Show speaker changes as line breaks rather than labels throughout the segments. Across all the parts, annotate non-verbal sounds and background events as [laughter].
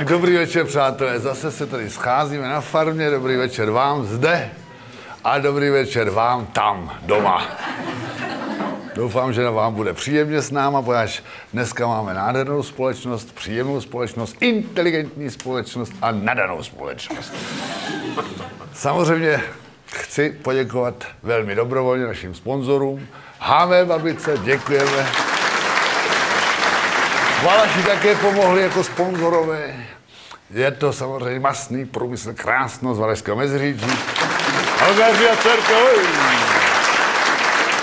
Tak dobrý večer, přátelé. Zase se tady scházíme na farmě. Dobrý večer vám zde a dobrý večer vám tam, doma. Doufám, že vám bude příjemně s náma, protože dneska máme nádhernou společnost, příjemnou společnost, inteligentní společnost a nadanou společnost. Samozřejmě chci poděkovat velmi dobrovolně našim sponzorům. HV Babice, děkujeme. Valaši také pomohli jako sponzorové. Je to samozřejmě masný průmysl, krásno z Valašského Meziříčí.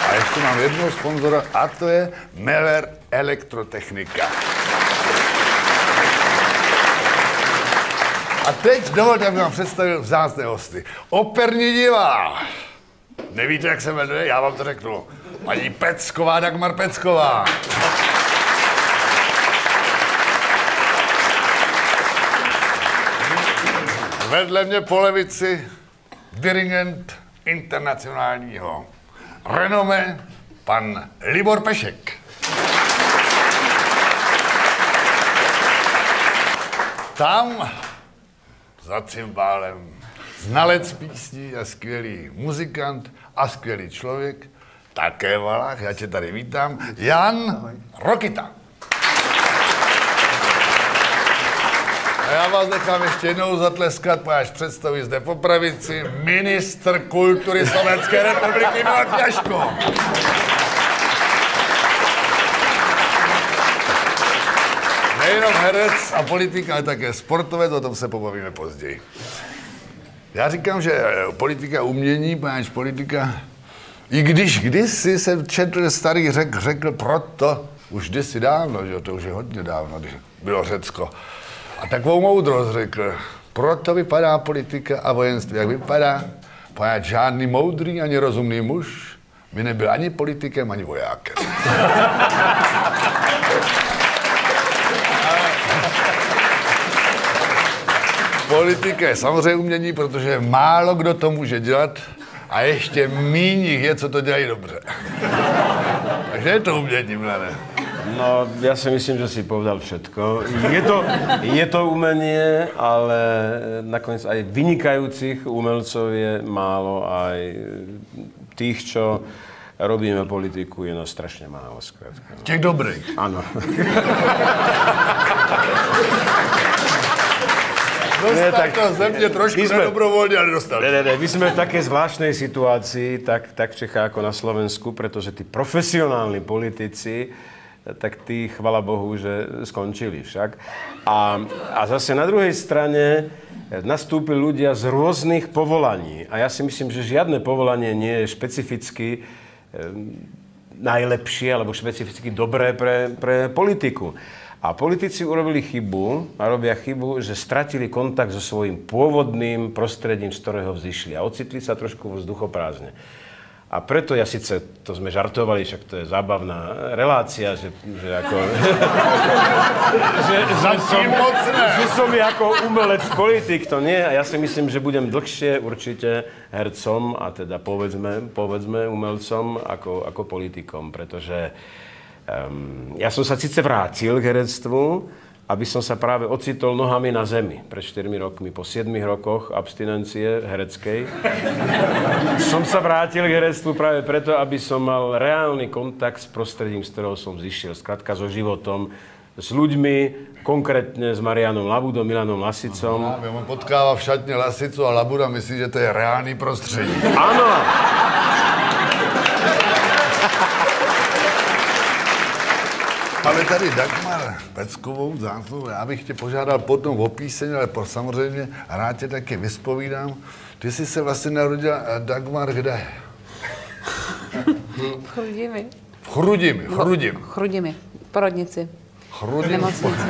A ještě mám jednoho sponzora a to je Meller Elektrotechnika. A teď dovolte, abych vám představil vzácné hosty. Operní divá. Nevíte, jak se jmenuje? Já vám to řeknu. Paní Pecková, Dagmar Pecková. Vedle mě po levici dirigent internacionálního renome, pan Libor Pešek. Tam za cymbálem znalec písní a skvělý muzikant a skvělý člověk, také Valách, já tě tady vítám, Jan Rokita. A já vás nechám ještě jednou zatleskat, až představí zde po pravici ministr kultury Slovenské republiky Milan Kňažko. Nejenom herec a politik, ale také sportovec, o tom se pobavíme později. Já říkám, že politika umění, páč politika, i když kdysi jsem četl starý řek, řekl proto, už kdysi dávno, že to už je hodně dávno, když bylo Řecko, a takovou moudrost řekl, proto vypadá politika a vojenství, jak vypadá, poněvadž žádný moudrý ani rozumný muž by nebyl ani politikem, ani vojákem. [laughs] Politika je samozřejmě umění, protože málo kdo to může dělat a ještě míň je, co to dělají dobře. [laughs] Takže je to umění, mladé.
No, ja si myslím, že si povedal všetko. Je to, je to umenie, ale nakoniec aj vynikajúcich umelcov je málo, aj tých, čo robíme politiku, je nás strašne málo, skrátka.
Těch dobrých.
Áno.
Dostal tak, to země trošku
my
sme... nedobrovoľne, ale dostal.
Ne, ne, ne, my sme v takej zvláštnej situácii, tak, tak v Čechách ako na Slovensku, pretože tí profesionálni politici, tak tí, chvala Bohu, že skončili však. A, a zase na druhej strane nastúpili ľudia z rôznych povolaní. A ja si myslím, že žiadne povolanie nie je špecificky najlepšie alebo špecificky dobré pre, pre politiku. A politici urobili chybu a robia chybu, že stratili kontakt so svojím pôvodným prostredím, z ktorého vzýšli a ocitli sa trošku vzduchoprázdne. A preto ja síce, to sme žartovali, však to je zábavná relácia, že, že ako... [laughs] že, že, som, že som ako umelec politik, to nie. A ja si myslím, že budem dlhšie určite hercom a teda povedzme, povedzme umelcom ako, ako politikom, pretože um, ja som sa síce vrátil k herectvu, aby som sa práve ocitol nohami na zemi pred 4 rokmi, po 7 rokoch abstinencie hereckej. som sa vrátil k herectvu práve preto, aby som mal reálny kontakt s prostredím, z ktorého som zišiel, skrátka so životom, s ľuďmi, konkrétne s Marianom Labudom, Milanom Lasicom.
Aha, on potkává v šatně Lasicu a Labuda myslí, že to je reálný prostředí.
Áno,
Máme tady Dagmar Peckovou zásluhu. Já bych tě požádal potom o píseň, ale po, samozřejmě rád tě taky vyspovídám. Ty jsi se vlastně narodila eh, Dagmar kde?
Chrudimi.
V Chrudimi, Chrudim.
Chrudimi. Porodnici.
Chrudim, v,
Nemocnici.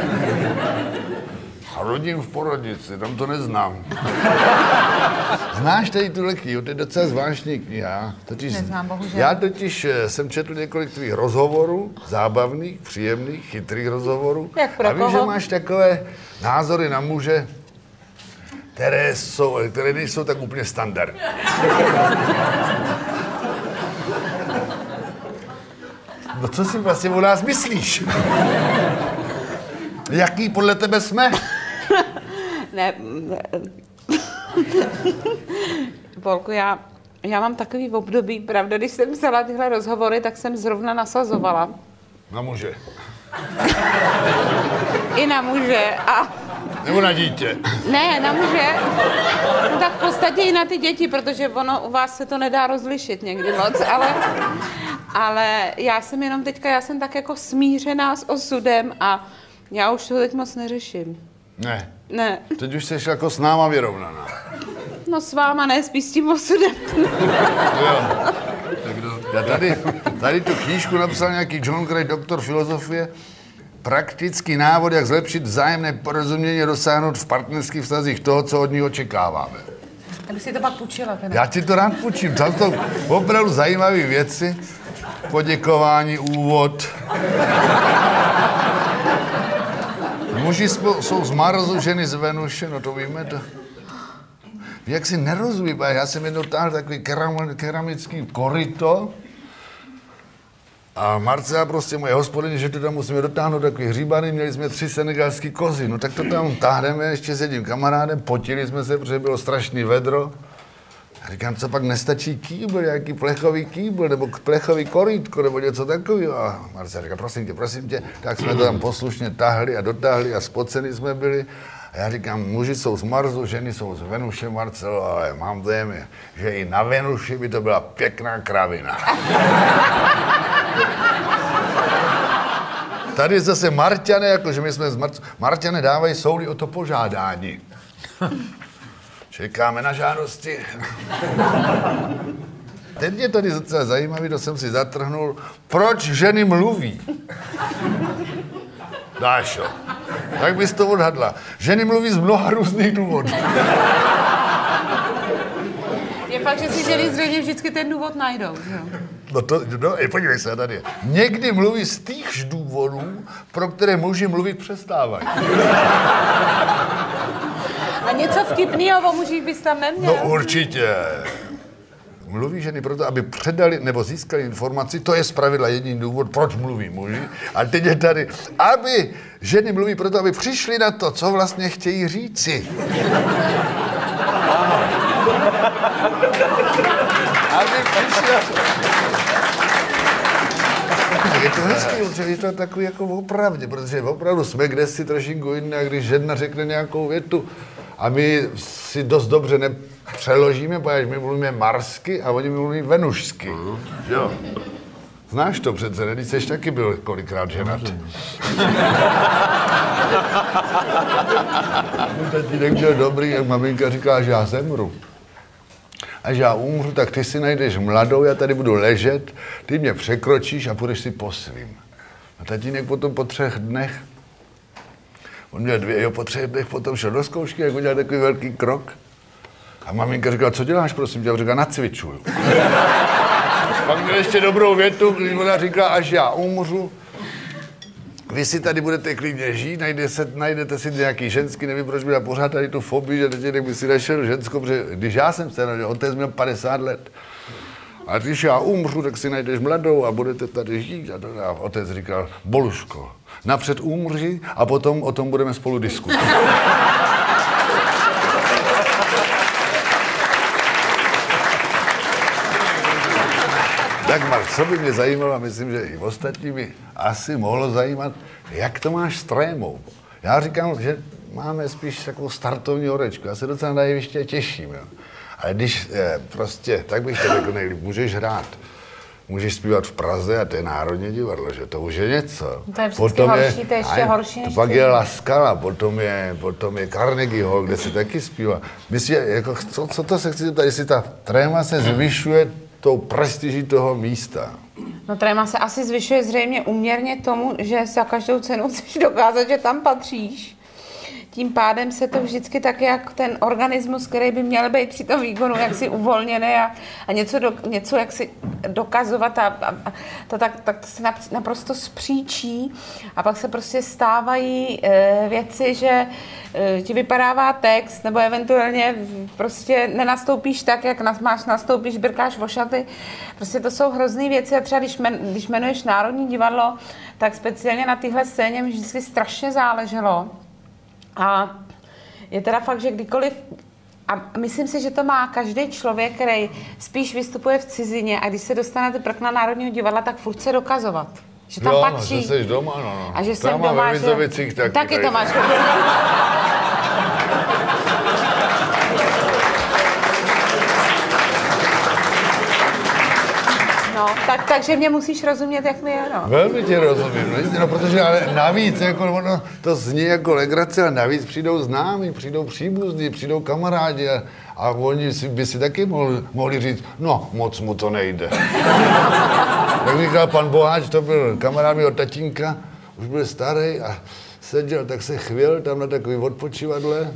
Chrudim v porodnici, tam to neznám. [laughs] Znáš tady tuhle knihu, to je docela zvláštní kniha. Totiž,
Neznám, bohužel.
Já totiž eh, jsem četl několik tvých rozhovorů, zábavných, příjemných, chytrých rozhovorů.
Jak pro
a vím, že máš takové názory na muže, které, jsou, které nejsou tak úplně standardní. [laughs] No co si vlastně o nás myslíš? [laughs] Jaký podle tebe jsme? [laughs]
Ne. Polku, [laughs] já, já mám takový období, pravda, když jsem psala tyhle rozhovory, tak jsem zrovna nasazovala.
Na muže.
I na muže a
Nebo na dítě.
ne, na muže. No tak v podstatě i na ty děti, protože ono u vás se to nedá rozlišit někdy moc, ale, ale já jsem jenom teďka, já jsem tak jako smířená s osudem a já už to teď moc neřeším.
Ne.
Ne,
Teď už jsi jako s náma vyrovnaná.
no s váma ne, spíš s tím osudem.
Jo. Tak kdo? Já tady, tady tu knížku napsal nějaký John Gray, doktor filozofie. Praktický návod, jak zlepšit vzájemné porozumění a dosáhnout v partnerských vztazích toho, co od ní očekáváme.
Tak si to pak půjčila, teda.
Já ti to rád půjčím. Tam to opravdu zajímavé věci. Poděkování, úvod. Muži jsou z Marsu, ženy z Venuše, no to víme to. Jak si nerozumí, já jsem jednou táhl takový keram, keramický koryto a Marcela prostě moje hospodyně, že to tam musíme dotáhnout takový hříbany, měli jsme tři senegalský kozy, no tak to tam táhneme ještě s jedním kamarádem, potili jsme se, protože bylo strašný vedro. A říkám, co pak nestačí kýbl, nějaký plechový kýbl, nebo plechový korítko, nebo něco takového. A Marcel říká, prosím tě, prosím tě, tak jsme to tam poslušně tahli a dotáhli a spoceni jsme byli. A já říkám, muži jsou z Marsu, ženy jsou z Venuše, Marcelo, ale mám dojem, že i na Venuši by to byla pěkná kravina. [laughs] Tady zase Marťané, jakože my jsme z Marcu, Marťané dávají soudy o to požádání. Čekáme na žádosti. [laughs] Teď je tady docela zajímavý, to jsem si zatrhnul. Proč ženy mluví? Dášo, tak bys to odhadla. Ženy mluví z mnoha různých důvodů.
Je fakt, že si ženy zřejmě vždycky ten důvod najdou, že jo?
No to, no, i podívej se, tady je. Někdy mluví z týchž důvodů, pro které muži mluvit přestávají.
A něco vtipného o mužích bys tam neměl?
No určitě. Mluví ženy proto, aby předali nebo získali informaci, to je zpravidla jediný důvod, proč mluví muži. A teď je tady, aby ženy mluví proto, aby přišli na to, co vlastně chtějí říci. Aby přišli na to. Je to hezký, protože je to takový jako opravdě, protože opravdu jsme kde si trošinku jiné, když žena řekne nějakou větu a my si dost dobře nepřeložíme, protože my mluvíme marsky a oni mluví venušsky. Jo. Znáš to přece, ne? Když jsi taky byl kolikrát ženat. Tatínek byl dobrý, jak maminka říká, že já zemru. Až já umřu, tak ty si najdeš mladou, já tady budu ležet, ty mě překročíš a půjdeš si po svým. A tatínek potom po třech dnech, on měl dvě, jo, po třech dnech potom šel do zkoušky, jak udělal takový velký krok. A maminka říkala, co děláš, prosím tě? A on říká, nacvičuju. [laughs] Pak měl ještě dobrou větu, když ona říká, až já umřu, vy si tady budete klidně žít, najde se, najdete si nějaký ženský, nevím, proč byla pořád tady tu fobii, že teď by si našel ženskou, protože když já jsem se narodil, otec měl 50 let. A když já umřu, tak si najdeš mladou a budete tady žít. A, to, a otec říkal, Boluško, napřed umři a potom o tom budeme spolu diskutovat. [laughs] Tak Mark, co by mě zajímalo, a myslím, že i ostatní by asi mohlo zajímat, jak to máš s trémou. Já říkám, že máme spíš takovou startovní horečku. Já se docela na jeviště těším. Jo. Ale když eh, prostě, tak bych to řekl nejlíp, můžeš hrát. Můžeš zpívat v Praze a to je Národní divadlo, že to už je něco.
To je vždycky horší, to je ještě
a
horší než
Pak je Laskala, potom je, potom je Carnegie Hall, kde se taky zpívá. Myslím, jako, co, co to se chci zeptat, jestli ta tréma se zvyšuje tou prestiží toho místa.
No tréma se asi zvyšuje zřejmě uměrně tomu, že za každou cenu [laughs] chceš dokázat, že tam patříš. Tím pádem se to vždycky tak, jak ten organismus, který by měl být při tom výkonu jaksi uvolněný a, a něco, do, něco jaksi dokazovat a, a, a to, tak, tak to se nap- naprosto spříčí a pak se prostě stávají e, věci, že e, ti vypadává text nebo eventuálně prostě nenastoupíš tak, jak nas, máš nastoupíš, brkáš o šaty. Prostě to jsou hrozný věci a třeba když, men, když jmenuješ Národní divadlo, tak speciálně na téhle scéně mi vždycky strašně záleželo. A je teda fakt, že kdykoliv a myslím si, že to má každý člověk, který spíš vystupuje v cizině a když se dostane do prkna Národního divadla, tak furt se dokazovat. Že tam
jo,
patří.
No, že jsi doma, no, no.
A že jsem doma,
ve
že...
Taky.
taky to máš. [laughs] tak, takže mě musíš rozumět, jak mi je, no.
Velmi tě rozumím, no, no protože ale navíc, jako ono, to zní jako legrace, ale navíc přijdou známí, přijdou příbuzní, přijdou kamarádi a, a oni si, by si taky mohli, mohli říct, no, moc mu to nejde. Jak říkal pan Boháč, to byl kamarád mého tatínka, už byl starý a seděl, tak se chvěl tam na takový odpočívadle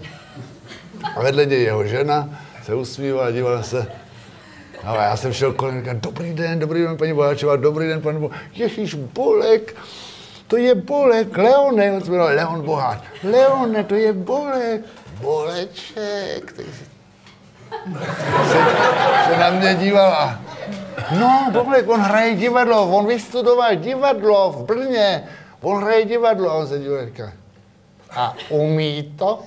a vedle něj jeho žena se usmívala, dívala se No, a já jsem šel kolem, říkám, dobrý den, dobrý den, paní Boháčová, dobrý den, pan Boháč. Ježíš, Bolek, to je Bolek, Leone, on se Leon Boháč. Leone, to je Bolek, Boleček. Se, se na mě díval a no, Bolek, on hraje divadlo, on vystudoval divadlo v Brně, on hraje divadlo. On se díval říká, a umí to?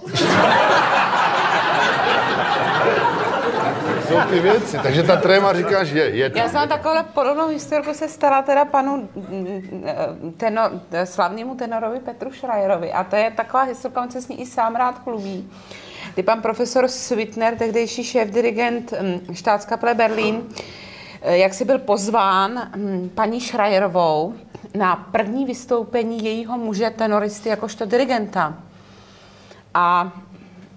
Jsou ty věci. Takže ta tréma říkáš, je, je to.
Já jsem takovou podobnou historku se stala teda panu tenor, slavnému tenorovi Petru Schreierovi. A to je taková historka, on se s ní i sám rád chlubí. Kdy pan profesor Svitner, tehdejší šéf-dirigent mm, štátskapele Berlín, eh, jak si byl pozván mm, paní Schreierovou na první vystoupení jejího muže tenoristy jakožto dirigenta. A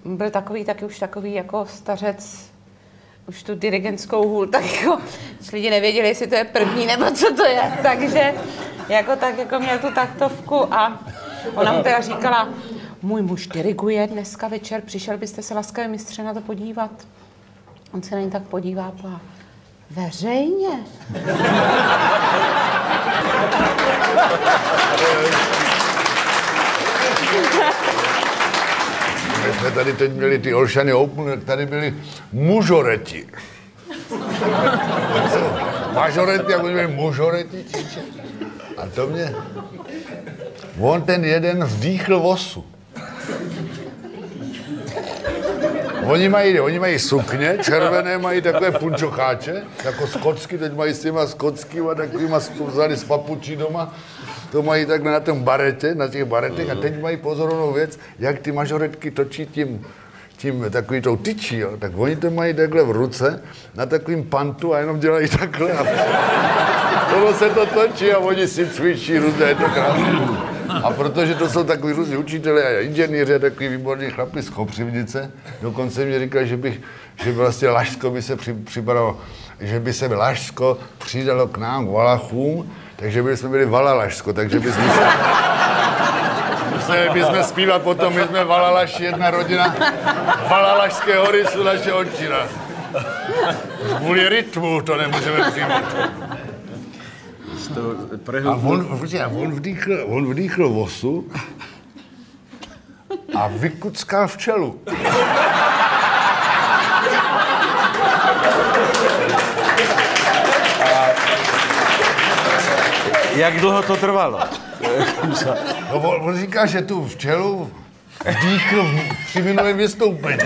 byl takový taky už takový jako stařec, už tu dirigentskou hůl, tak jako, že lidi nevěděli, jestli to je první nebo co to je. Takže jako tak jako měl tu taktovku a ona mu teda říkala, můj muž diriguje dneska večer, přišel byste se laskavě mistře na to podívat. On se na ní tak podívá a veřejně. [laughs]
My jsme tady teď měli ty Olšany Open, tady byli mužoreti. Mažoreti, jak byli mužoreti. A to mě... On ten jeden vdýchl vosu. Oni mají, oni mají sukně, červené mají takové punčocháče, jako skocky, teď mají s těma skockýma takovýma, co vzali z papučí doma, to mají takhle na tom baretě, na těch baretech a teď mají pozorovnou věc, jak ty mažoretky točí tím, tím takový tou tyčí, jo, tak oni to mají takhle v ruce, na takovým pantu a jenom dělají takhle. A [laughs] ono se to točí a oni si cvičí různé, je to krásné. [laughs] A protože to jsou takový různí učitelé a inženýři a takový výborní chlapi z Kopřivnice, dokonce mi říkali, že bych, že vlastně Lašsko by se při, připadalo, že by se Lašsko přidalo k nám, k Valachům, takže by jsme byli Valalašsko, takže bychom se... Museli bychom zpívat potom, my jsme Valalaši, jedna rodina. Valalašské hory jsou naše očina. Kvůli rytmu to nemůžeme přijmout.
To
A
prehľadnú-
on, a on, vdýchl, on vdýchl vosu a vykuckal včelu.
Jak dlho to trvalo?
No, on, on říká, že tu včelu vdýchl v, při minulém vystoupení.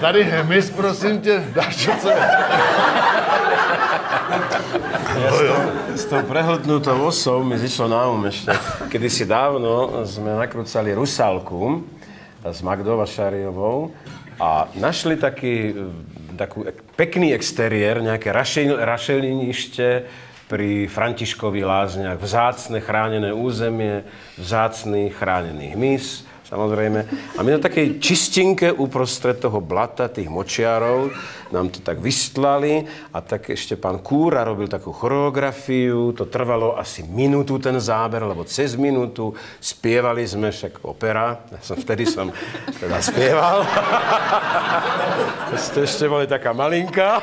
Tady hemis, prosím tě, dáš čo co.
S tou prehltnutou osou mi zišlo na um ešte. Kedysi dávno sme nakrúcali Rusálku s Magdou Vašariovou a našli taký, e, takú ek- pekný exteriér, nejaké rašel, rašelinište pri Františkových lázniach, vzácne chránené územie, vzácný chránený hmyz, samozrejme. A my na takej čistinke uprostred toho blata, tých močiarov, nám to tak vystlali a tak ešte pán Kúra robil takú choreografiu, to trvalo asi minútu ten záber, lebo cez minútu spievali sme však opera, ja som, vtedy som teda spieval. [laughs] Ste ešte boli taká malinká.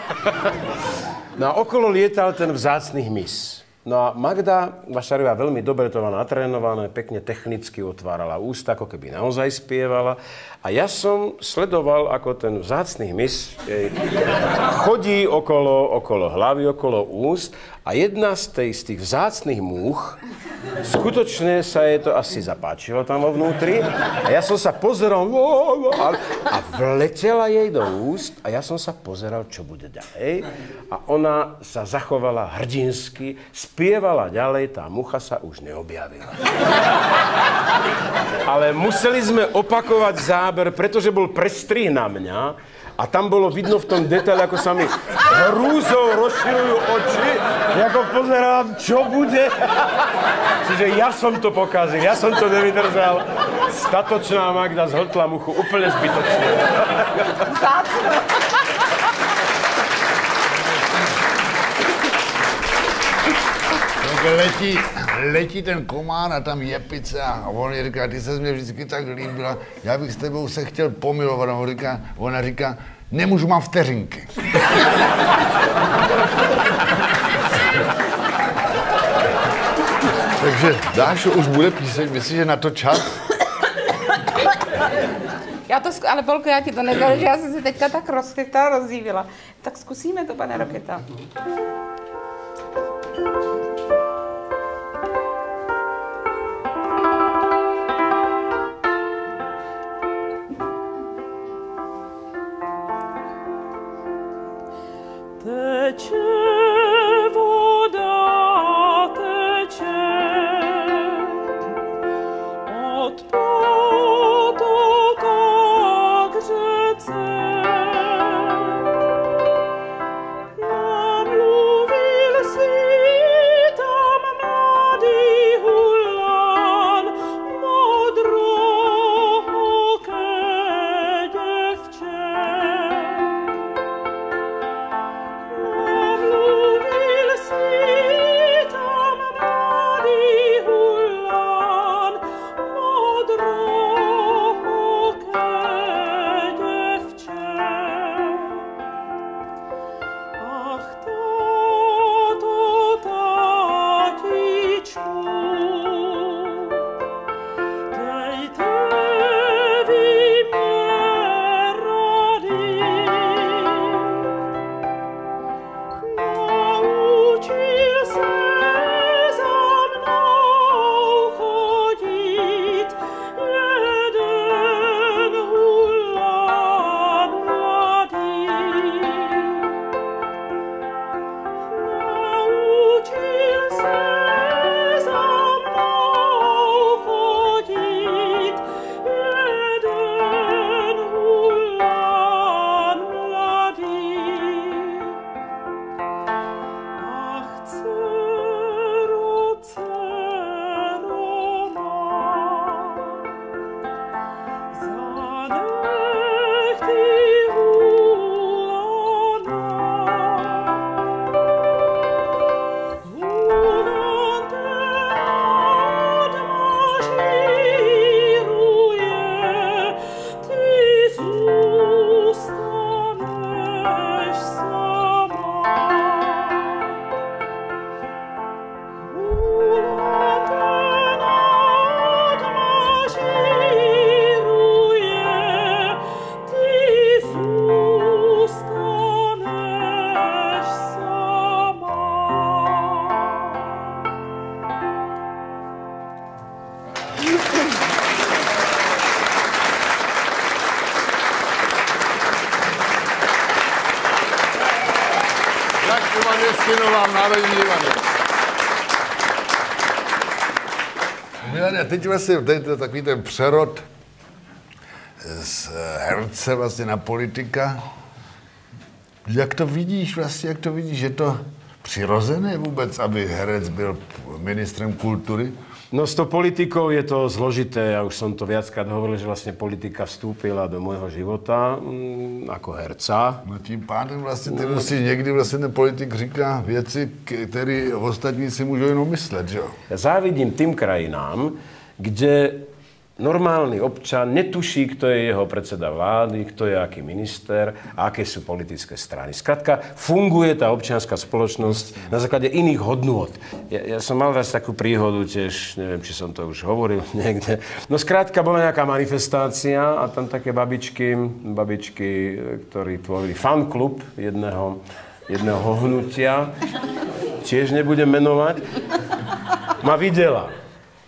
No a okolo lietal ten vzácný hmyz. No a Magda Vašarová veľmi dobre to mala natrénované, pekne technicky otvárala ústa, ako keby naozaj spievala. A ja som sledoval, ako ten vzácný hmyz jej chodí okolo, okolo hlavy, okolo úst a jedna z, tej, z tých vzácných múch skutočne sa jej to asi zapáčilo tam vnútri. A ja som sa pozeral a vletela jej do úst a ja som sa pozeral, čo bude ďalej. A ona sa zachovala hrdinsky, spievala ďalej, tá mucha sa už neobjavila. Ale museli sme opakovať záber, pretože bol prestrih na mňa a tam bolo vidno v tom detaile, ako sa mi hrúzou rozširujú oči, ako pozerám, čo bude. Čiže ja som to pokazil, ja som to nevydržal. Statočná Magda zhltla muchu úplne zbytočne.
letí, letí ten komán a tam je pizza a on říká, ty se mě vždycky tak líbila, já bych s tebou se chtěl pomilovat. A on říká, ona říká, nemůžu, mám vteřinky. Takže Dášo, už bude píseň, myslíš, že na to čas?
Já to, ale Polko, já ti to nedělám, že já jsem se teďka tak rozchytala, rozdívila. Tak zkusíme to, pane Roketa.
Teď vlastně, teď je takový ten přerod z herce vlastně na politika. Jak to vidíš vlastně, jak to vidíš, je to přirozené vůbec, aby herec byl ministrem kultury?
No s tou politikou je to zložité. Ja už som to viackrát hovoril, že vlastne politika vstúpila do môjho života mm, ako herca.
No tím pádem vlastně ty musíš někdy vlastně ten politik říká věci, které ostatní si můžou jenom myslet, že jo?
Ja závidím tým krajinám, kde normálny občan netuší, kto je jeho predseda vlády, kto je aký minister a aké sú politické strany. Skrátka, funguje tá občianská spoločnosť na základe iných hodnôt. Ja, ja som mal raz takú príhodu tiež, neviem, či som to už hovoril [laughs] niekde. No skrátka, bola nejaká manifestácia a tam také babičky, babičky, ktorí tvorili fanklub jedného, jedného hnutia, tiež nebudem menovať, ma videla.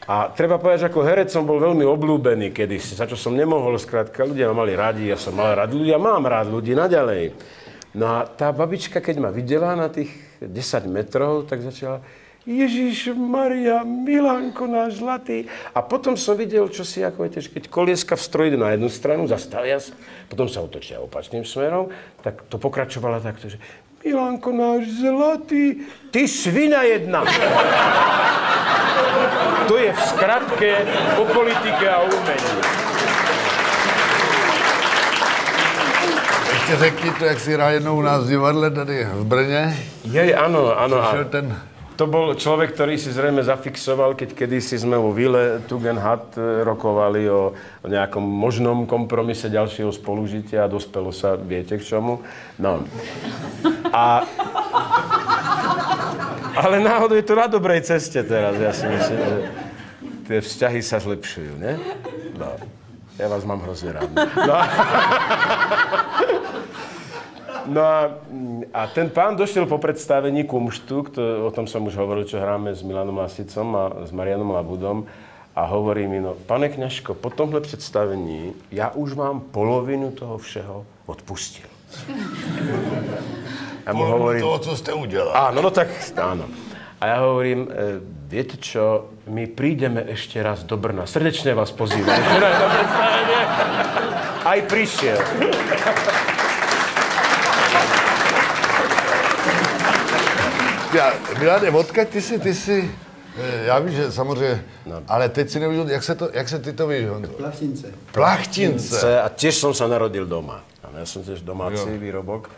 A treba povedať, že ako herec som bol veľmi oblúbený kedysi, za čo som nemohol, skrátka, ľudia ma mali radi, ja som mal rád ľudí a mám rád ľudí naďalej. No a tá babička, keď ma videla na tých 10 metrov, tak začala, Ježiš Maria, Milanko náš zlatý. A potom som videl, čo si, ako viete, keď kolieska v stroji na jednu stranu, zastavia sa, potom sa otočia opačným smerom, tak to pokračovala takto, že Milanko náš zlatý, ty svina jedna. To je v skratke o politike a umení.
Ještě řekni to, jak si hrál jednou u nás v divadle tady v Brně.
Jej, áno, áno.
Přišel ten
to bol človek, ktorý si zrejme zafixoval, keď kedysi sme vo Vile Tugendhat e, rokovali o, o nejakom možnom kompromise ďalšieho spolužitia a dospelo sa, viete k čomu? No. A... Ale náhodou je to na dobrej ceste teraz, ja si myslím, že tie vzťahy sa zlepšujú, ne? No. Ja vás mám hrozne rád. No. [laughs] No a, a ten pán došiel po predstavení kumštu, kto, o tom som už hovoril, čo hráme s Milanom Lasicom a s Marianom Labudom. A hovorí mi, no, pane Kňažko, po tomhle představení já už vám polovinu toho všeho odpustil. Ja mu
hovorím, toho, co jste udělal.
Áno, no tak áno. A ja hovorím, e, viete čo, my prídeme ešte raz do Brna. Srdečne vás pozývam. [laughs] Aj prišiel.
Já, Milane, odkaď ty si, ty si, eh, já vím, že samozřejmě, no. ale teď si nevíš, jak se, to, jak se ty to víš, Honzo?
Plachtince.
Plachtince.
A tiež som sa narodil doma. Ja som tiež domáci jo. výrobok.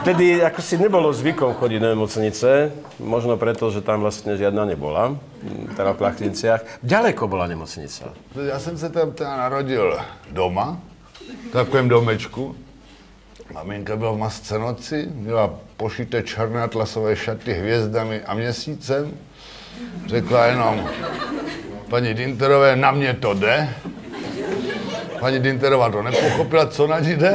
Vtedy ako si nebolo zvykom chodiť do nemocnice, možno preto, že tam vlastne žiadna nebola, teda v Plachtinciach. Ďaleko bola nemocnica.
Já jsem se tam teda narodil doma, v takovém domečku. Maminka byla v masce noci, měla pošité černé atlasové šaty hvězdami a měsícem. Řekla jenom, paní Dinterové, na mě to jde. Paní Dinterová to nepochopila, co na ní jde.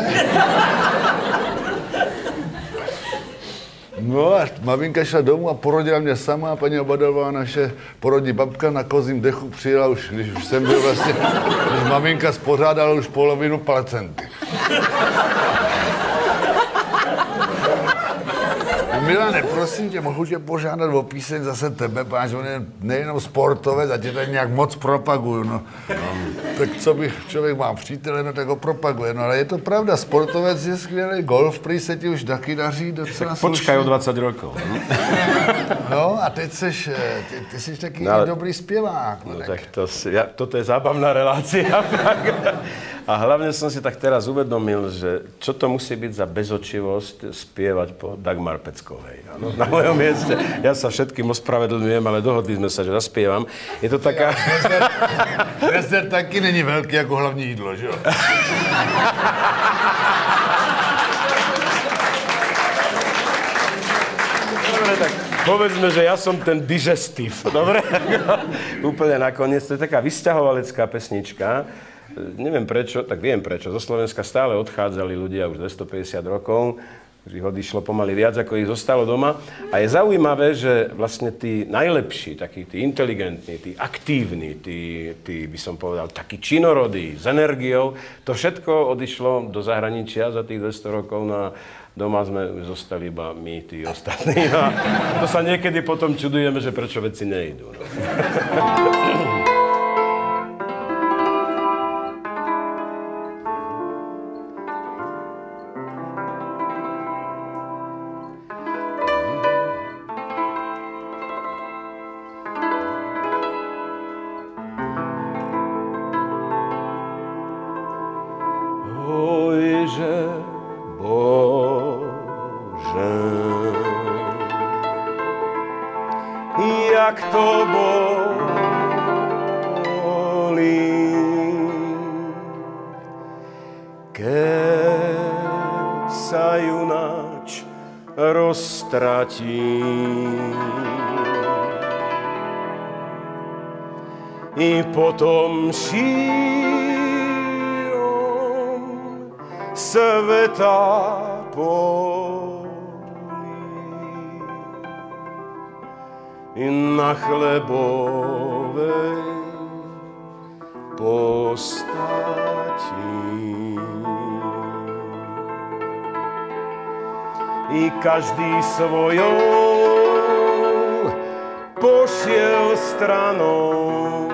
No a maminka šla domů a porodila mě sama a paní Obadová, naše porodní babka na kozím dechu přijela už, když už jsem byl vlastně, když maminka spořádala už polovinu placenty. Milane, prosím tě, mohu tě požádat o píseň zase tebe, páč, on je nejenom sportovec, a tě tady nějak moc propaguju, no. no. Tak co bych, člověk má přítele, no tak ho propaguje, no ale je to pravda, sportovec je skvělý, golf prý se ti už taky daří docela
tak počkaj o 20 rokov.
No a teď seš, eh, ty, ty jsi taky no, dobrý zpěvák.
No, no tak to si, ja, toto je zábavná relácia. [laughs] A hlavne som si tak teraz uvedomil, že čo to musí byť za bezočivosť spievať po Dagmar Peckovej. Ano, na mojom mieste. Ja sa všetkým ospravedlňujem, ale dohodli sme sa, že zaspievam. Je to taká...
Dessert taky není veľký ako hlavní jídlo, že jo?
Dobre, tak povedzme, že ja som ten digestív. Dobre? [laughs] Úplne nakoniec. To je taká vysťahovalecká pesnička neviem prečo, tak viem prečo. Zo Slovenska stále odchádzali ľudia už 250 rokov, že odišlo pomaly viac, ako ich zostalo doma. A je zaujímavé, že vlastne tí najlepší, takí tí inteligentní, tí aktívni, tí, tí by som povedal, takí činorodí, s energiou, to všetko odišlo do zahraničia za tých 200 rokov na doma sme zostali iba my, tí ostatní. A to sa niekedy potom čudujeme, že prečo veci nejdú. No. [laughs] i potom šírom sveta polí. i na chlebovej postati. I každý svojou. Pošiel stranou.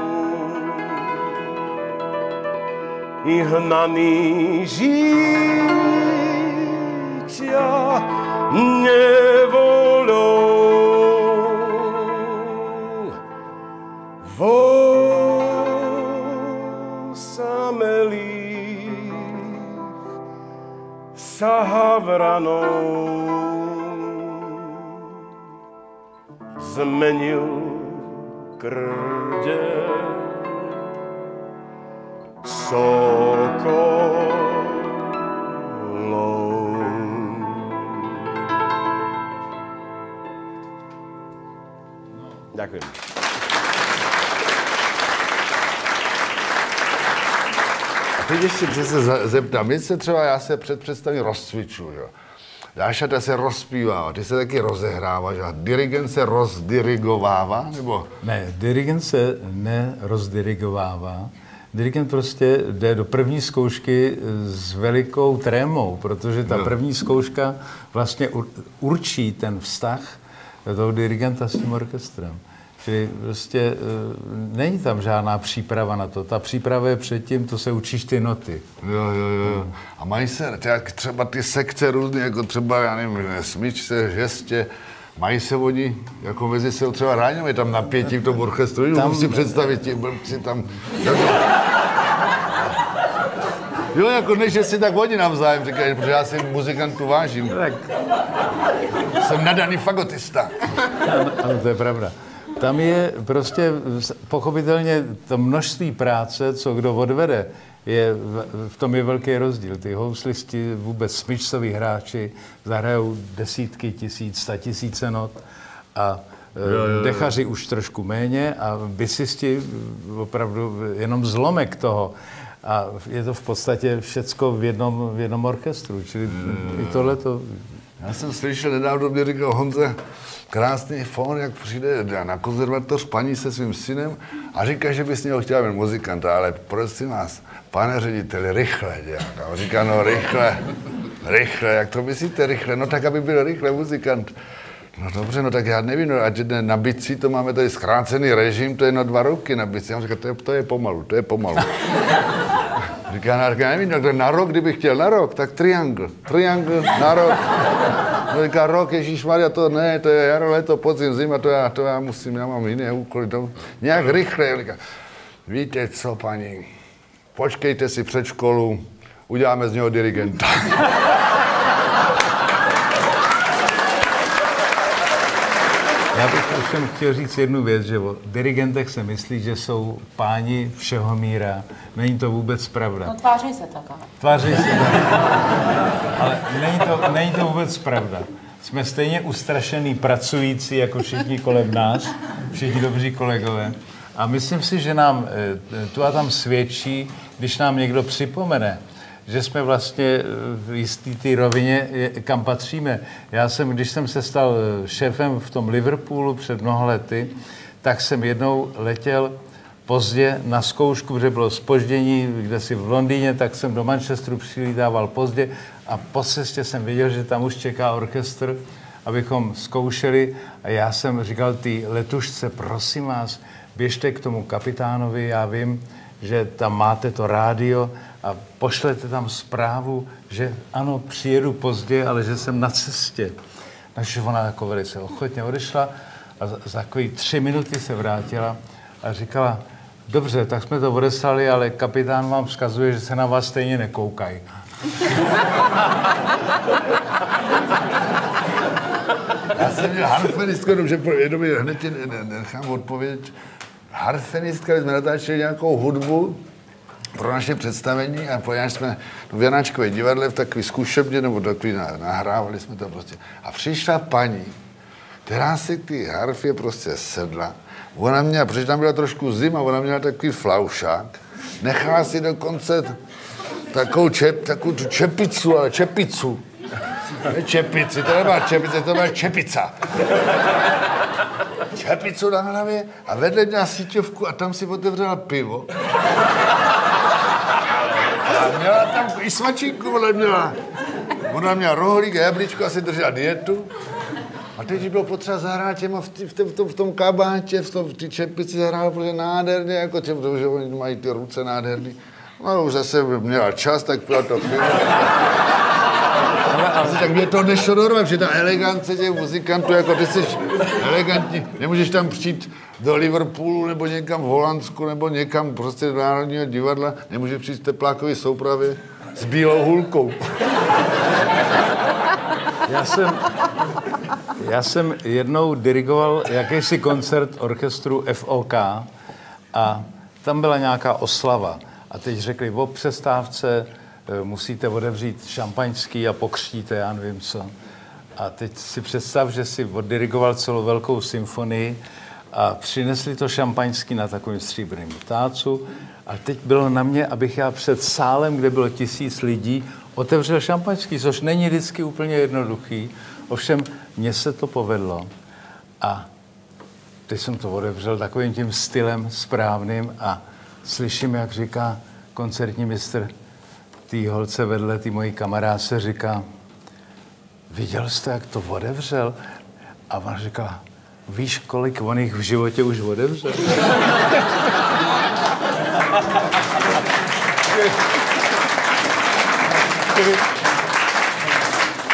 I hnaný žitia nevolou. Vo samelých sa havranou zmenil krdeľ sokolou. Ďakujem.
A teď ještě přece za- zeptám, my se třeba, já se Dášata se rozpívá, ty se taky rozehráváš a dirigent se rozdirigovává, nebo?
Ne, dirigent se nerozdirigovává. Dirigent prostě jde do první zkoušky s velikou trémou, protože ta
No.
první zkouška vlastně ur- určí ten vztah toho dirigenta s tím orchestrem. Čili prostě e, není tam žádná příprava na to. Ta příprava je předtím, to se učíš ty noty.
Jo, jo, jo. A mají se jak třeba ty sekce různé, jako třeba, já nevím, smyčce, žestě, mají se oni jako mezi sebou třeba je tam napětí v tom orchestru, tam... Si představit, ti blbci tam... Jako... Jo, jako než že si tak oni navzájem říkají, protože já si muzikantů vážím.
Tak
Jsem nadaný fagotista.
Ano, to je pravda. Tam je prostě pochopitelně to množství práce, co kdo odvede, je, v- tom je velký rozdíl. Ty houslisti, vůbec smyčcoví hráči zahrajou desítky tisíc, sta tisíce not a e, dechaři už trošku méně a bisisti opravdu jenom zlomek toho. A je to v podstatě všecko v jednom, v jednom orchestru. Čili i tohle to
Já jsem slyšel nedávno, mě říkal Honze, krásný fón, jak přijde na konzervatoř paní se svým synem a říká, že bys měl chtěla být muzikanta, ale prosím vás, pane řediteli, rychle dělá. A on říká, no rychle, rychle, jak to myslíte rychle? No tak, aby byl rychle muzikant. No dobře, no tak já nevím, no, ať jde na bicí, to máme tady zkrácený režim, to je na dva roky na bicí. A on říká, to je, to je pomalu, to je pomalu. [laughs] Říká, no, říká, nevím, tak na rok, kdybych chtěl na rok, tak triangl, triangl na rok. No, říká, rok, Ježíš Maria, to ne, to je jaro, leto, podzim, zima, to já, to já musím, já mám jiné úkoly, to nějak rychle. Říká, víte co, paní, počkejte si před školu, uděláme z něho dirigenta. [laughs]
Ovšem chtěl říct jednu věc, že o dirigentech se myslí, že jsou páni všeho míra. Není to vůbec pravda.
No tváří se tak, ale.
Tváří se tak. Ale není to, není to vůbec pravda. Jsme stejně ustrašený pracující jako všichni kolem nás, všichni dobří kolegové. A myslím si, že nám eh, tu a tam svědčí, když nám někdo připomene, že jsme vlastně eh, v jistý té rovině, kam patříme. Já jsem, když jsem se stal eh, šéfem v tom Liverpoolu před mnoha lety, tak jsem jednou letěl pozdě na zkoušku, protože bylo spoždění, kde si v Londýně, tak jsem do Manchesteru přilítával pozdě a po cestě jsem viděl, že tam už čeká orchestr, abychom zkoušeli a já jsem říkal ty letušce, prosím vás, běžte k tomu kapitánovi, já vím, že tam máte to rádio a pošlete tam zprávu, že ano, přijedu pozdě, ale že jsem na cestě. Takže ona jako velice ochotně odešla a za, takový tři minuty se vrátila a říkala, dobře, tak jsme to odeslali, ale kapitán vám vzkazuje, že se na vás stejně nekoukají. [laughs]
Já jsem měl harfenistku, pro- jenom je- hned nechám odpovědět. Harfenistka, jsme natáčeli nějakou hudbu pro naše představení a poněvadž jsme v Janáčkové divadle v takový zkušebně, nebo takový na- nahrávali jsme to prostě. A přišla paní, která si ty harfě prostě sedla. Ona měla, protože tam byla trošku zima, ona měla takový flaušák. Nechala si dokonce takovou, čep, takovou tu čepicu, ale čepicu. Ne čepici, to nebyla čepice, to byla čepica. čepicu na hlavě a vedle měla síťovku a tam si otevřela pivo. Měla tam i svačinku, ona měla. Ona měla rohlík a jablíčko, asi držela dietu. A teď jí bylo potřeba zahrát těma v, tý, v, tom, v, tom, v tom kabátě, v tom v té čepici zahrál protože nádherně, jako těm, že oni mají ty ruce nádherný. No už zase měla čas, tak pila to pivo. Ale, tak mě to nešlo normálně, protože ta elegance těch muzikantů, jako ty jsi elegantní, nemůžeš tam přijít do Liverpoolu nebo někam v Holandsku nebo někam prostě do Národního divadla, nemůžeš přijít teplákové soupravě s bílou hulkou.
Já jsem, já jsem jednou dirigoval jakýsi koncert orchestru FOK a tam byla nějaká oslava. A teď řekli, o přestávce eh, musíte otevřít šampaňský a pokřtíte, já nevím co. A teď si představ, že si oddirigoval celou velkou symfonii a přinesli to šampaňský na takovým stříbrným tácu. A teď bylo na mě, abych já před sálem, kde bylo tisíc lidí, otevřel šampaňský, což není vždycky úplně jednoduchý. Ovšem, mně se to povedlo. A teď jsem to otevřel takovým tím stylem správným a slyším, jak říká koncertní mistr tý holce vedle, tý mojí kamarádce, říká, viděl jste, jak to otevřel? A ona říká, víš, kolik on jich v životě už otevřel?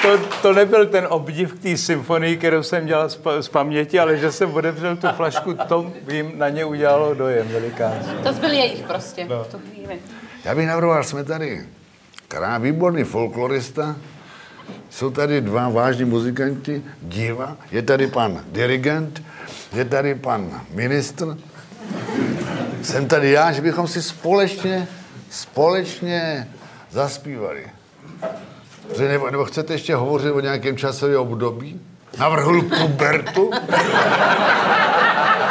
To, to nebyl ten obdiv k té symfonii, kterou jsem dělal z, z paměti, ale že jsem otevřel tu flašku, to jim na ně udělalo dojem velikánský.
To byl jejich prostě no. v tu chvíli.
Já bych navrhoval, jsme tady krá, výborný folklorista, jsou tady dva vážní muzikanti, diva, je tady pan dirigent, je tady pan ministr, jsem tady já, že bychom si společně, společně zaspívali. Nebo, nebo chcete ještě hovořit o nějakém časovém období? Navrhl pubertu?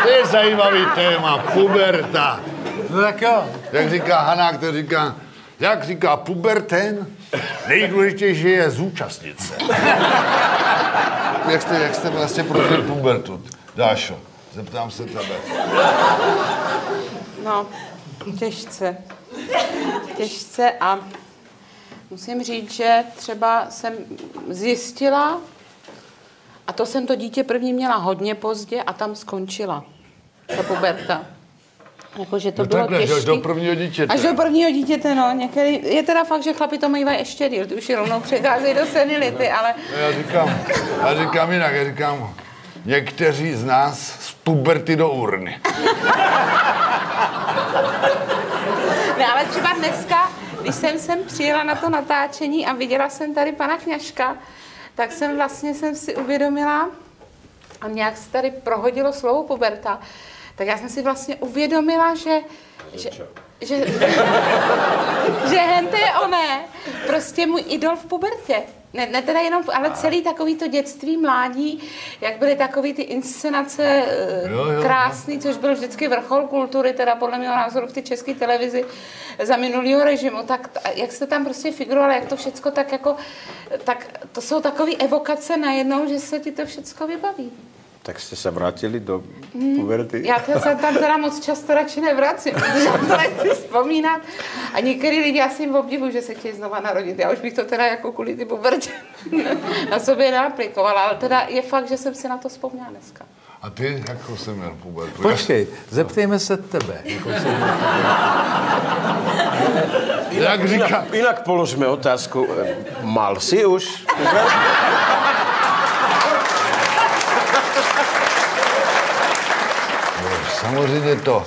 To je zajímavý téma, puberta.
No tak jo.
Jak říká Hanák, to říká, jak říká puberten, nejdůležitější je zúčastnit se. [laughs] jak, jste, jak jste vlastně prožil pubertu? Dášo, zeptám se tebe.
No, těžce. Těžce a musím říct, že třeba jsem zjistila, a to jsem to dítě první měla hodně pozdě a tam skončila ta puberta. Jako, že to
No
bylo
takhle, až do prvního dítěte.
Až do prvního dítěte, no. Některý, je teda fakt, že chlapi to mají ještě díl, ty už rovnou přecházejí do senility, ale
No, Já říkám, já říkám jinak, já říkám, někteří z nás z puberty do urny.
Ne, ale třeba dneska, když jsem sem přijela na to natáčení a viděla jsem tady pana Kňažka, tak jsem vlastně jsem si uvědomila, a nějak se tady prohodilo slovo puberta, tak já jsem si vlastně uvědomila, že, že, že, [laughs] že hente je oné, prostě můj idol v pubertě. Ne, ne teda jenom, ale celý takový to dětství, mládí, jak byly takový ty inscenace eh,
Jo, jo,
krásný, což byl vždycky vrchol kultury, teda podle mého názoru v té české televizi za minulého režimu, tak jak jste tam prostě figurovali, jak to všecko tak jako, tak to jsou takové evokace najednou, že se ti to všecko vybaví.
Tak jste se vrátili do puberty.
Já to se tam teda moc často radši nevracím, protože to nechci vzpomínat. A některý lidi, já si jim obdivu, že se chtějí znova narodit. Já už bych to teda jako kvůli ty pubertě [laughs] na sobě neaplikovala, ale teda je fakt, že jsem si na to vzpomněla dneska.
A ty, jakou jsi měl pubertu?
Počkej, zeptejme se tebe. Jako se...
Jak říká,
Jinak, jinak položme otázku. Mal jsi už?
Samozřejmě to,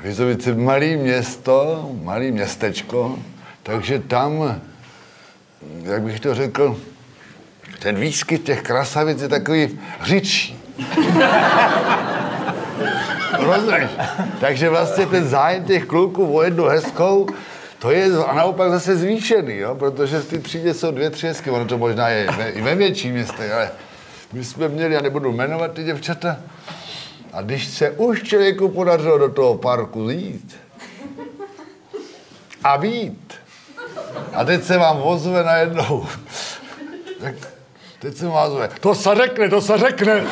Vizovice malé město, malé městečko, takže tam, jak bych to řekl, ten výskyt těch krasavic je takový řidší. [laughs] Rozumíš? Takže vlastně ten zájem těch kluků o jednu hezkou, to je a naopak zase zvýšený, jo? protože té třídě jsou dvě, tři hezky, ono to možná je i ve větších městech, ale my jsme měli, já nebudu jmenovat ty děvčata, a když se už člověku podařilo do toho parku jít a být, a teď se vám vozve najednou, tak teď se vám ozve, to se řekne, to se řekne.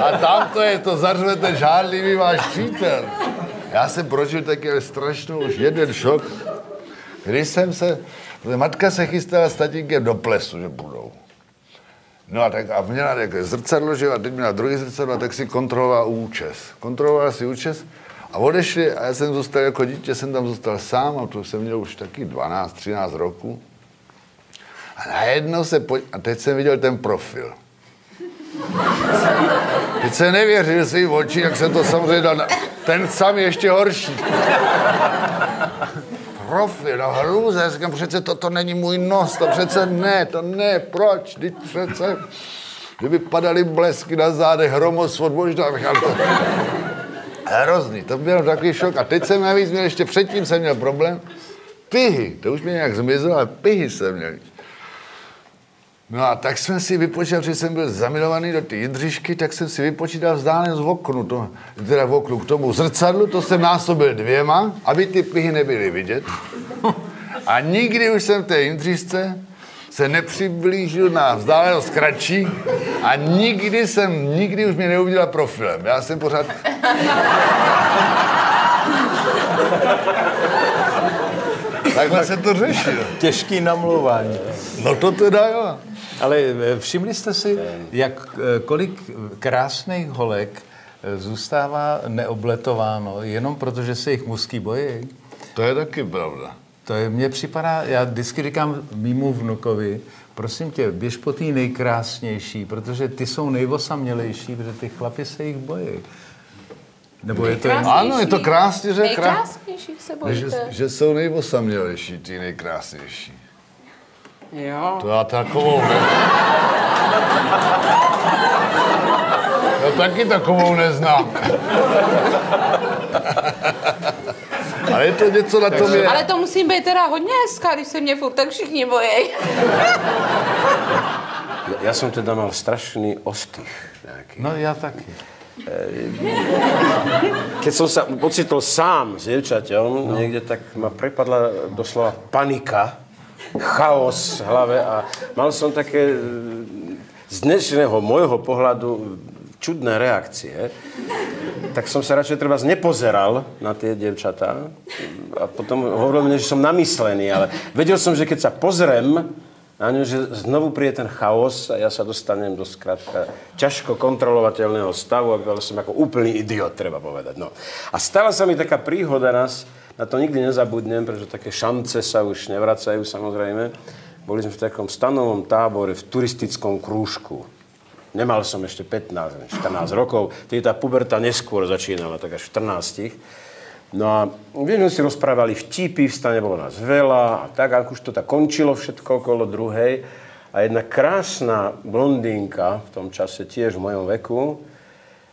A tam to je, to zařvete žádlivý váš přítel. Já jsem prožil taky strašnou už jeden šok, když jsem se, protože matka se chystala s tatínkem do plesu, že budou No a tak a měla takové zrcadlo, že a teď měla druhý zrcadlo, a tak si kontrolovala účes. Kontrolovala si účes a odešli a já jsem zůstal jako dítě, jsem tam zůstal sám a to jsem měl už taky 12, 13 roku. A najednou se pojď, a teď jsem viděl ten profil. Teď jsem nevěřil svým očím, jak jsem to samozřejmě dal. Na... Ten sam je ještě horší. Profil, no hrůze, já říkám, přece to, to není můj nos, to přece ne, to ne, proč, teď přece, kdyby padaly blesky na zádech, hromosvod, možná bych, ale to... Hrozný, to byl takový šok. A teď jsem navíc měl, ještě předtím jsem měl problém, pihy, to už mě nějak zmizelo, ale pihy jsem měl. No a tak jsem si vypočítal, že jsem byl zamilovaný do té Jindřišky, tak jsem si vypočítal vzdálenost v oknu, to, teda v oknu k tomu zrcadlu, to jsem násobil dvěma, aby ty pihy nebyly vidět. A nikdy už jsem té Jindřišce se nepřiblížil na vzdálenost kratší a nikdy jsem, nikdy už mě neuviděla profilem. Já jsem pořád... Takhle se to řešil.
Těžký namlouvání.
No to teda jo.
Ale eh, všimli jste si, jak, eh, kolik krásných holek eh, zůstává neobletováno jenom protože se jich mužský bojí?
To je taky pravda.
To je, mně připadá, já vždycky říkám mýmu vnukovi, prosím tě, běž po té nejkrásnější, protože ty jsou nejvosamělejší, protože ty chlapi se jich bojí. Nebo je to jen...
Ano, je to krásně, že, krá...
Nejkrásnějších se
že,
bojíte.
že jsou nejvosamělejší, ty nejkrásnější.
Jo.
To já takovou ne... Já taky takovou neznám. Ale je to něco na tom je.
Ale to musím být teda hodně hezká, když se mě furt tak všichni bojí.
Ja som teda mal strašný ostych nejaký.
No já taky.
Keď som sa pocitol sám s dievčaťom, no. niekde tak ma prepadla doslova panika, chaos v hlave a mal som také e, z dnešného môjho pohľadu čudné reakcie. Tak som sa radšej treba nepozeral na tie dievčatá a potom hovoril mne, že som namyslený, ale vedel som, že keď sa pozrem ňu, že znovu príde ten chaos a ja sa dostanem do skrátka ťažko kontrolovateľného stavu a byl som ako úplný idiot, treba povedať. No. A stala sa mi taká príhoda raz, na to nikdy nezabudnem, pretože také šance sa už nevracajú samozrejme. Boli sme v takom stanovom tábore v turistickom krúžku. Nemal som ešte 15, 14 rokov, tedy tá puberta neskôr začínala, tak až v 14. No a my sme si rozprávali vtipy, v stane bolo nás veľa a tak, ako už to tak končilo všetko okolo druhej. A jedna krásna blondínka v tom čase, tiež v mojom veku,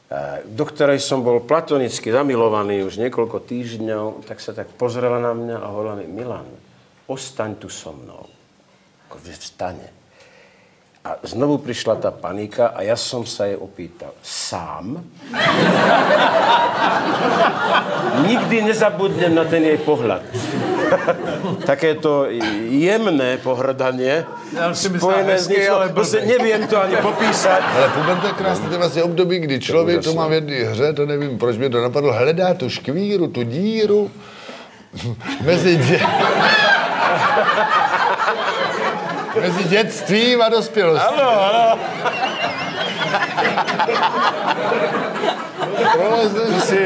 eh, do ktorej som bol platonicky zamilovaný už niekoľko týždňov, tak sa tak pozrela na mňa a hovorila mi, Milan, ostaň tu so mnou. Ako vstane. A znovu prišla tá panika a ja som sa jej opýtal, sám? Nikdy nezabudnem na ten jej pohľad. [laughs] Takéto jemné pohrdanie,
Já si myslím,
spojené s
ale
prostě neviem to ani popísať. [laughs]
Ale puberta je krásné, to je vlastně období, kdy člověk, to má v jedné hře, to nevím, proč mě to napadlo, hledá tu škvíru, tu díru [laughs] mezi, dě... mezi dětstvím a dospělostí.
Áno, áno.
Prolezem si.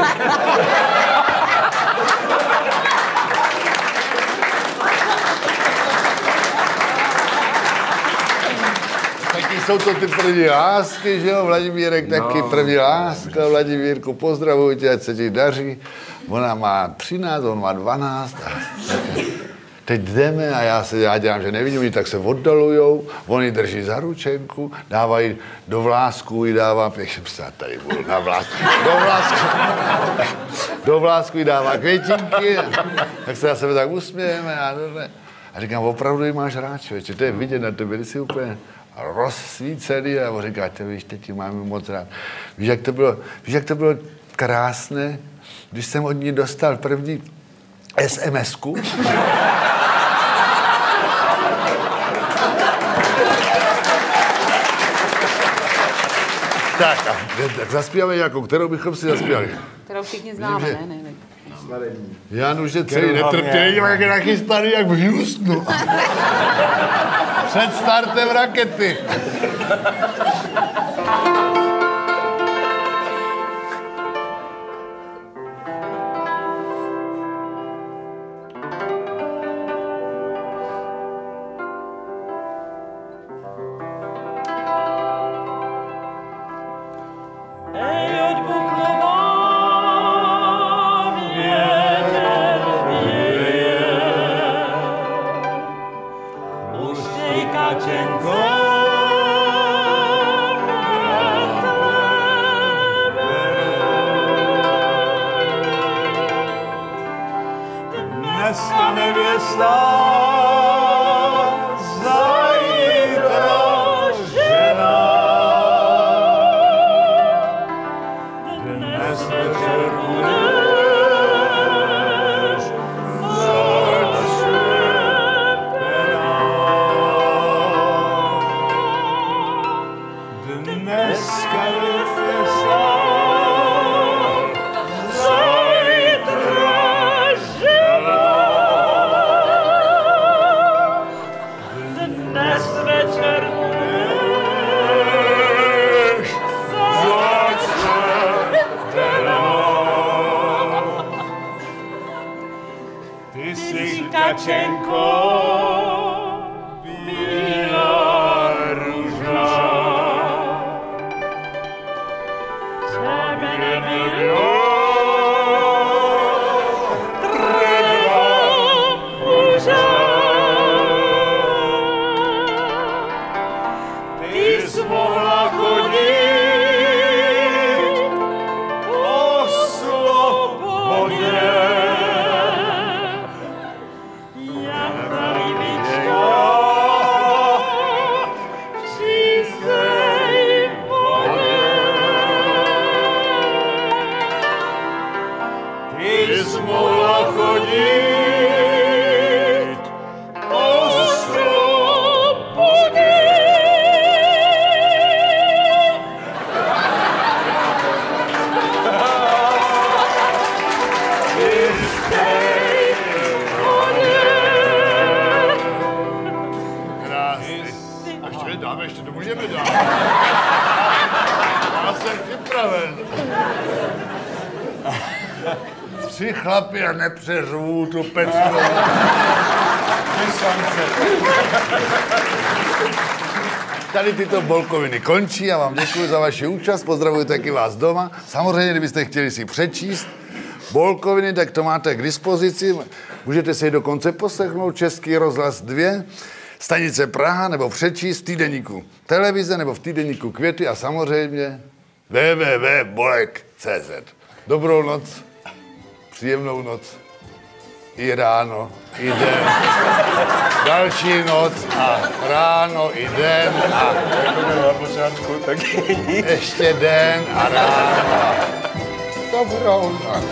Taky jsou to ty první lásky, že jo, Vladimírek taky první láska, Vladimírku, pozdravuji tě, ať se ti daří. Ona má 13, on má 12. Teď jdeme a já se já dělám, že nevidím, oni tak se oddalujou, oni drží za ručenku, dávají do vlásku, jí dává, pěkně psát tady budu na vlásku, do vlásku, do vlásku jí dává květinky, tak se na sebe tak usmějeme a, a říkám, opravdu ji máš rád, člověče, to je vidět na tebe, jsi úplně rozsvícený. A on říká, ty víš, teď ti máme moc rád. Víš, jak to bylo, víš, jak to bylo krásné, když jsem od ní dostal první SMS-ku,
Tak, a, tak zaspíváme nějakou, kterou bychom si zaspívali.
Kterou všichni známe,
že-
ne? ne, ne.
Jan už je celý netrpělivý, jak je nachystaný jak v Houstonu. [laughs] Před startem rakety. Tři chlapy a nepřeřvu tu pecku. Tady tyto bolkoviny končí, já vám děkuji za vaši účast, pozdravuji taky vás doma. Samozřejmě, kdybyste chtěli si přečíst bolkoviny, tak to máte k dispozici. Můžete si je dokonce poslechnout Český rozhlas 2, stanice Praha, nebo přečíst v týdeníku televize, nebo v týdeníku Květy a samozřejmě www.bolek.cz. Dobrou noc, příjemnou noc, i ráno, i den, další noc a ráno, i den a ještě den a ráno. Dobrou noc.